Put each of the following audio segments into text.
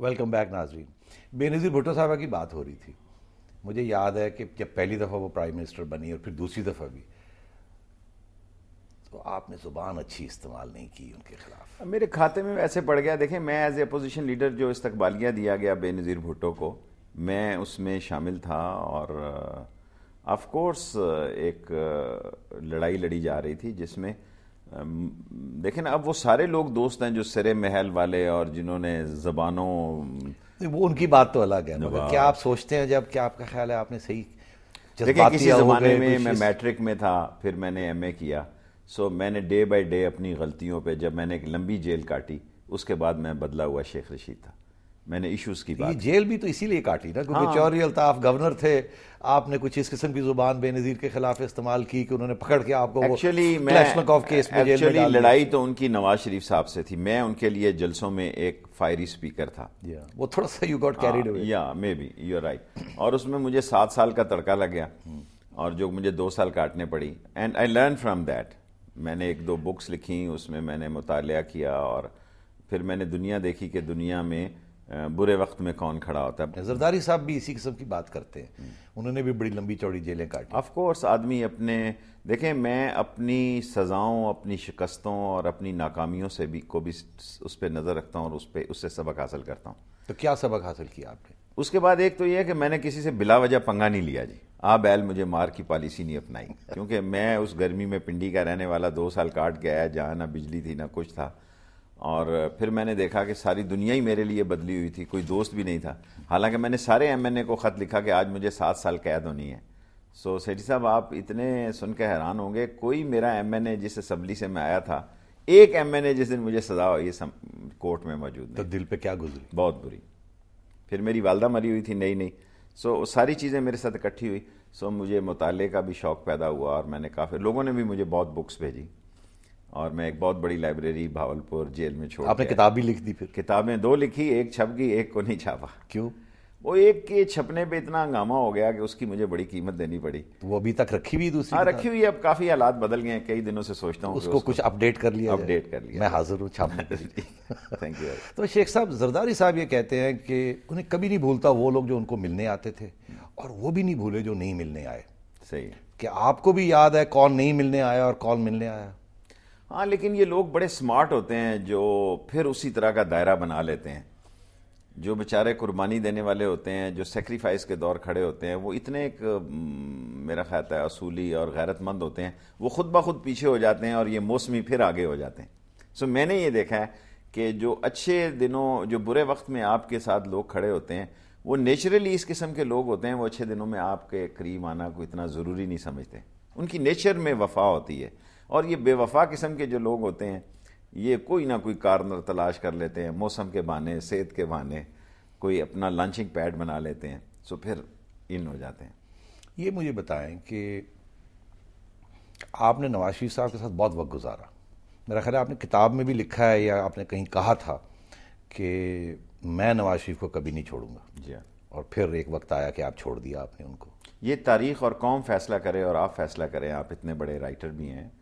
Welcome back नाजरीन बेनज़ीर भुट्टो साहबा की बात हो रही थी। मुझे याद है कि जब पहली दफ़ा वो प्राइम मिनिस्टर बनी और फिर दूसरी दफ़ा भी तो आपने ज़ुबान अच्छी इस्तेमाल नहीं की उनके खिलाफ। मेरे खाते में वैसे पड़ गया। देखें मैं एज ए अपोजिशन लीडर जो इस्तबालिया दिया गया बेनज़ीर भुट्टो को मैं उसमें शामिल था और ऑफ़ uh, कोर्स uh, एक uh, लड़ाई लड़ी जा रही थी जिसमें देखें ना अब वो सारे लोग दोस्त हैं जो सरे महल वाले और जिन्होंने जबानों वो उनकी बात तो अलग है मगर क्या आप सोचते हैं जब क्या आपका ख्याल है आपने सही देखिए किसी जमाने में मैं मैट्रिक में था फिर मैंने एमए किया। सो मैंने डे बाय डे अपनी गलतियों पे जब मैंने एक लंबी जेल काटी उसके बाद मैं बदला हुआ शेख रशीद था। मैंने इश्यूज़ की बात जेल भी तो इसीलिए काटी ना क्योंकि हाँ। चौरी अल्ताफ गवर्नर थे आपने कुछ इस किस्म की ज़ुबान बेनजीर के खिलाफ इस्तेमाल की कि उन्होंने पकड़ के आपको एक्चुअली मैं केस में एक्चुअली लड़ाई तो उनकी नवाज़ शरीफ साहब से थी। मैं उनके लिए जलसों में एक फायरी स्पीकर था। या वो थोड़ा सा यू गॉट कैरीड अवे या मे बी यू राइट और उसमें मुझे सात साल का तड़का लग गया। और जो मुझे दो साल काटने पड़ी। And I learn from that मैंने एक दो बुक्स लिखी उसमें मैंने मुताल किया और फिर मैंने दुनिया देखी कि दुनिया में बुरे वक्त में कौन खड़ा होता है। जरदारी साहब भी इसी किस्म की बात करते हैं। उन्होंने भी बड़ी लंबी चौड़ी जेलें काटी। ऑफ़ कोर्स आदमी अपने देखें मैं अपनी सज़ाओं अपनी शिकस्तों और अपनी नाकामियों से भी को भी उस पर नज़र रखता हूँ और उस पर उससे सबक हासिल करता हूँ। तो क्या सबक हासिल किया आपने? उसके बाद एक तो यह है कि मैंने किसी से बिला वजह पंगा नहीं लिया जी। आ बैल मुझे मार की पॉलिसी नहीं अपनाई। क्योंकि मैं उस गर्मी में पिंडी का रहने वाला दो साल काट के आया जहाँ ना बिजली थी ना कुछ था। और फिर मैंने देखा कि सारी दुनिया ही मेरे लिए बदली हुई थी कोई दोस्त भी नहीं था। हालाँकि मैंने सारे एमएनए को ख़त लिखा कि आज मुझे सात साल कैद होनी है। सो सेठी साहब आप इतने सुन के हैरान होंगे कोई मेरा एमएनए जिस असम्बली से मैं आया था एक एमएनए जिस दिन मुझे सजा हुई कोर्ट में मौजूद तो दिल पे क्या गुजरी? बहुत बुरी। फिर मेरी वालदा मरी हुई थी नई नई सो सारी चीज़ें मेरे साथ इकट्ठी हुई। सो मुझे मुताले का भी शौक़ पैदा हुआ और मैंने काफ़ी लोगों ने भी मुझे बहुत बुक्स भेजी। और मैं एक बहुत बड़ी लाइब्रेरी भावलपुर जेल में छोड़ आपने किताब भी लिख दी फिर? किताबें दो लिखी एक छप गई एक को नहीं छापा। क्यों? वो एक के छपने पे इतना हंगामा हो गया कि उसकी मुझे बड़ी कीमत देनी पड़ी। तो वो अभी तक रखी हुई दूसरी हाँ रखी हुई अब काफ़ी हालात बदल गए कई दिनों से सोचता हूँ उसको कुछ अपडेट कर लिया अपडेट कर लिया मैं हाजिर हूँ छापने के लिए थैंक यू तो शेख साहब जरदारी साहब ये कहते हैं कि उन्हें कभी नहीं भूलता वो लोग जो उनको मिलने आते थे और वो भी नहीं भूले जो नहीं मिलने आए। सही कि आपको भी याद है कौन नहीं मिलने आया और कौन मिलने आया। हाँ लेकिन ये लोग बड़े स्मार्ट होते हैं जो फिर उसी तरह का दायरा बना लेते हैं। जो बेचारे कुर्बानी देने वाले होते हैं, जो सेक्रीफाइस के दौर खड़े होते हैं, वो इतने एक मेरा ख्याल है, असूली और गैरतमंद होते हैं, वो खुद ब खुद पीछे हो जाते हैं और ये मौसमी फिर आगे हो जाते हैं। सो मैंने ये देखा है कि जो अच्छे दिनों, जो बुरे वक्त में आपके साथ लोग खड़े होते हैं, वो नेचुरली इस किस्म के लोग होते हैं, वो अच्छे दिनों में आपके करीब आना को इतना ज़रूरी नहीं समझते। उनकी नेचर में वफा होती है। और ये बेवफा किस्म के जो लोग होते हैं ये कोई ना कोई कारनर तलाश कर लेते हैं मौसम के बहाने सेहत के बहाने कोई अपना लंचिंग पैड बना लेते हैं सो फिर इन हो जाते हैं। ये मुझे बताएँ कि आपने नवाज़ शरीफ साहब के साथ बहुत वक्त गुजारा। मेरा ख्याल है आपने किताब में भी लिखा है या आपने कहीं कहा था कि मैं नवाज़ शरीफ को कभी नहीं छोड़ूँगा। जी हाँ। और फिर एक वक्त आया कि आप छोड़ दिया आपने उनको। ये तारीख और कौम फैसला करे और आप फैसला करें आप इतने बड़े राइटर भी हैं।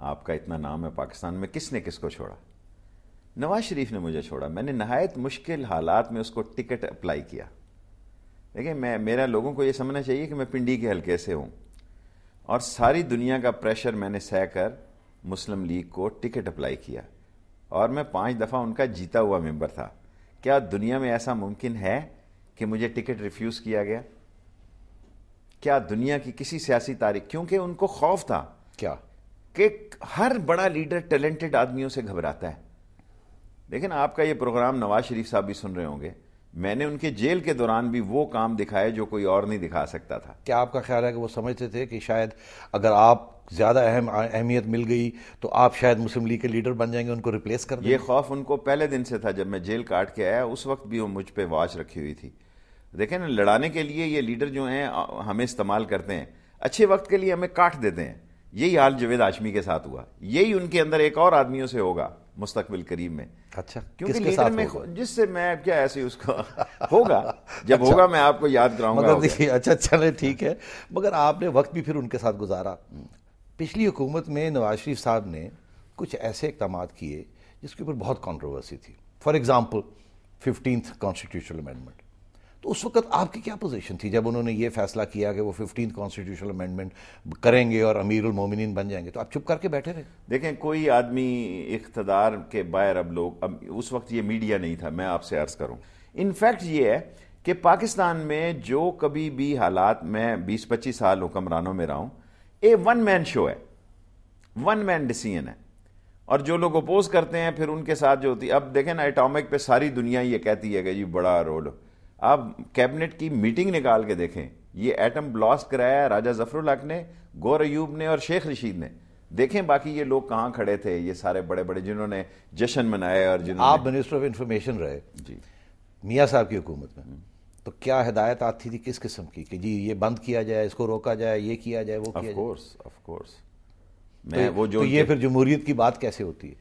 आपका इतना नाम है पाकिस्तान में, किसने किसको छोड़ा? नवाज़ शरीफ ने मुझे छोड़ा। मैंने नहायत मुश्किल हालात में उसको टिकट अप्लाई किया। देखिए, मैं, मेरा लोगों को ये समझना चाहिए कि मैं पिंडी के हल्के से हूँ। और सारी दुनिया का प्रेशर मैंने सह कर मुस्लिम लीग को टिकट अप्लाई किया। और मैं पाँच दफ़ा उनका जीता हुआ मेंबर था। क्या दुनिया में ऐसा मुमकिन है कि मुझे टिकट रिफ्यूज़ किया गया? क्या दुनिया की किसी सियासी तारीख, क्योंकि उनको खौफ था। क्या? कि हर बड़ा लीडर टैलेंटेड आदमियों से घबराता है। लेकिन आपका ये प्रोग्राम नवाज़ शरीफ साहब भी सुन रहे होंगे। मैंने उनके जेल के दौरान भी वो काम दिखाए जो कोई और नहीं दिखा सकता था। क्या आपका ख्याल है कि वो समझते थे कि शायद अगर आप ज़्यादा अहम अहमियत मिल गई तो आप शायद मुस्लिम लीग के लीडर बन जाएँगे उनको रिप्लेस कर ये खौफ उनको पहले दिन से था जब मैं जेल काट के आया उस वक्त भी वो मुझ पर वॉच रखी हुई थी। देखें ना लड़ाने के लिए ये लीडर जो हैं हमें इस्तेमाल करते हैं। अच्छे वक्त के लिए हमें काट देते हैं। यही हाल जवेद आशमी के साथ हुआ। यही उनके अंदर एक और आदमियों से होगा मुस्तकबिल करीब में। अच्छा क्योंकि लीडर में जिससे मैं क्या ऐसे उसको होगा? जब अच्छा, होगा मैं आपको याद कराऊँगा मगर देखिए अच्छा चले ठीक है। मगर आपने वक्त भी फिर उनके साथ गुजारा। पिछली हुकूमत में नवाज़ शरीफ साहब ने कुछ ऐसे इकदाम किए जिसके ऊपर बहुत कॉन्ट्रोवर्सी थी। For example fifteenth constitutional amendment तो उस वक्त आपकी क्या पोजीशन थी? जब उन्होंने ये फैसला किया कि वो फिफ्टीन कॉन्स्टिट्यूशनल अमेंडमेंट करेंगे और अमीरुल मोमिनीन बन जाएँगे तो आप चुप करके बैठे रहे? देखें, कोई आदमी इकतदार के बाहर अब लोग, अब उस वक्त ये मीडिया नहीं था, मैं आपसे अर्ज़ करूँ। इनफैक्ट ये है कि पाकिस्तान में जो कभी भी हालात, मैं 20-25 साल हुक्मरानों में रहा हूँ ए वन मैन शो है। वन मैन डिसीज़न है। और जो लोग अपोज करते हैं, फिर उनके साथ जो होती है अब देखें ना एटॉमिक पे सारी दुनिया ये कहती है कि जी बड़ा रोल आप कैबिनेट की मीटिंग निकाल के देखें। ये एटम ब्लास्ट कराया राजा जफरुल हक ने गौर अयूब ने और शेख रशीद ने। देखें बाकी ये लोग कहाँ खड़े थे ये सारे बड़े बड़े जिन्होंने जश्न मनाए और जिन्होंने आप मिनिस्टर ऑफ़ इंफॉर्मेशन रहे। जी। मियाँ साहब की हुकूमत में। तो क्या हिदायत आती थी किस किस्म की? कि जी ये बंद किया जाए इसको रोका जाए ये किया जाए वो किया जाए? ऑफ़ कोर्स मैं तो, वो जो तो ये फिर जमहूरियत की बात कैसे होती है?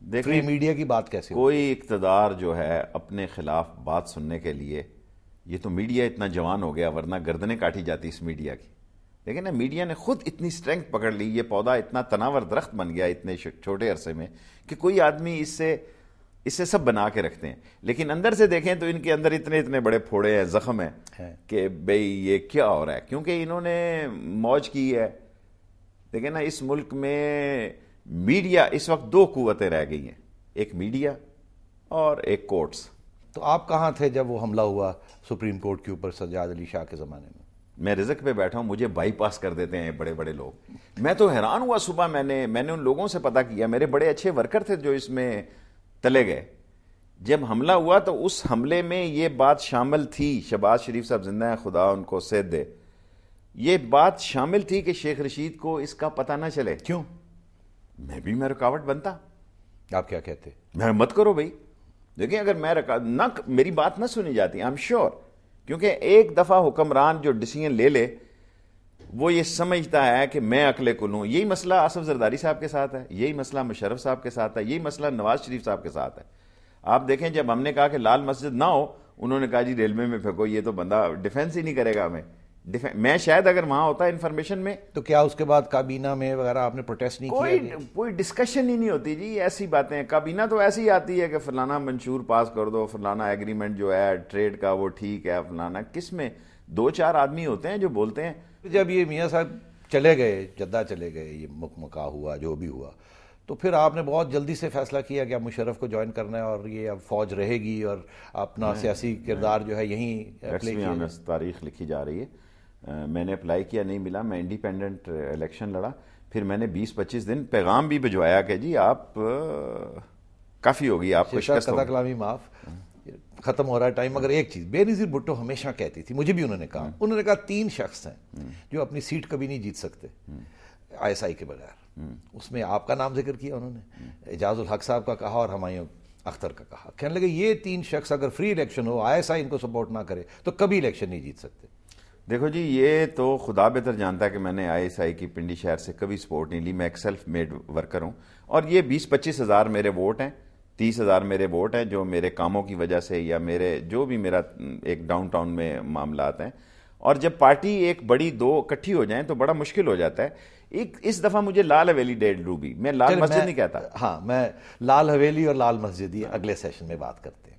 फ्री मीडिया की बात कैसे कोई इकतदार जो है अपने खिलाफ बात सुनने के लिए ये तो मीडिया इतना जवान हो गया वरना गर्दनें काटी जाती इस मीडिया की। लेकिन ना मीडिया ने खुद इतनी स्ट्रेंथ पकड़ ली ये पौधा इतना तनावर दरख्त बन गया इतने छोटे अरसे में कि कोई आदमी इससे इससे सब बना के रखते हैं। लेकिन अंदर से देखें तो इनके अंदर इतने इतने बड़े फोड़े हैं जख्म हैं है। कि भाई ये क्या हो रहा है? क्योंकि इन्होंने मौज की है। देखें ना इस मुल्क में मीडिया इस वक्त दो कुतें रह गई हैं एक मीडिया और एक कोर्ट्स। तो आप कहाँ थे जब वो हमला हुआ सुप्रीम कोर्ट के ऊपर सज्जाद अली शाह के ज़माने में? मैं रिजक पे बैठा हूँ मुझे बाईपास कर देते हैं बड़े बड़े लोग। मैं तो हैरान हुआ सुबह मैंने मैंने उन लोगों से पता किया मेरे बड़े अच्छे वर्कर थे जो इसमें तले गए। जब हमला हुआ तो उस हमले में ये बात शामिल थी शबाज शरीफ साहब ज़िंदा है खुदा उनको सेद दे। ये बात शामिल थी कि शेख रशीद को इसका पता ना चले। क्यों? मैं भी मैं रुकावट बनता। आप क्या कहते? मैं मत करो भाई। देखिए अगर मैं ना मेरी बात ना सुनी जाती आई एम श्योर क्योंकि एक दफ़ा हुक्मरान जो डिसीज़न ले ले वो ये समझता है कि मैं अकले कुल हूँ यही मसला आसफ जरदारी साहब के साथ है यही मसला मुशरफ साहब के साथ है यही मसला नवाज़ शरीफ साहब के साथ है। आप देखें जब हमने कहा कि लाल मस्जिद ना हो उन्होंने कहा जी रेलवे में फेंको ये तो बंदा डिफेंस ही नहीं करेगा हमें। मैं शायद अगर वहाँ होता इन्फॉर्मेशन में तो क्या उसके बाद काबीना में वगैरह आपने प्रोटेस्ट नहीं कोई किया कोई डिस्कशन ही नहीं होती जी ऐसी बातें काबीना तो ऐसी आती है कि फलाना मंशूर पास कर दो फलाना एग्रीमेंट जो है ट्रेड का वो ठीक है फलाना किसमें? दो चार आदमी होते हैं जो बोलते हैं। जब ये मियाँ साहब चले गए जद्दा चले गए ये मुकमका हुआ जो भी हुआ तो फिर आपने बहुत जल्दी से फैसला किया कि आप मुशरफ को ज्वाइन करना है और ये अब फौज रहेगी और अपना सियासी किरदार जो है यहीं तारीख लिखी जा रही है। मैंने अप्लाई किया नहीं मिला मैं इंडिपेंडेंट इलेक्शन लड़ा। फिर मैंने 20-25 दिन पैगाम भी भिजवाया कि जी आप काफ़ी होगी आपको कलामी माफ़। खत्म हो रहा है टाइम मगर एक चीज़ बेनजीर भुट्टो हमेशा कहती थी मुझे भी उन्होंने कहा। हम्म। उन्होंने कहा तीन शख्स हैं हम्म। जो अपनी सीट कभी नहीं जीत सकते आईएसआई। के बगैर। उसमें आपका नाम ज़िक्र किया उन्होंने एजाजुल हक साहब का कहा और हमायूं अख्तर का कहा। कहने लगे ये तीन शख्स अगर फ्री इलेक्शन हो आईएसआई इनको सपोर्ट ना करे तो कभी इलेक्शन नहीं जीत सकते। देखो जी ये तो खुदा बेहतर जानता है कि मैंने आईएसआई की पिंडी शहर से कभी सपोर्ट नहीं ली। मैं एक सेल्फ मेड वर्कर हूँ। और ये बीस पच्चीस हज़ार मेरे वोट हैं तीस हज़ार मेरे वोट हैं जो मेरे कामों की वजह से या मेरे जो भी मेरा एक डाउनटाउन में मामला हैं। और जब पार्टी एक बड़ी दो इकट्ठी हो जाए तो बड़ा मुश्किल हो जाता है। एक इस दफ़ा मुझे लाल हवेली डेड डूबी। मैं लाल मस्जिद नहीं कहता। हाँ मैं लाल हवेली और लाल मस्जिद ही अगले सेशन में बात करते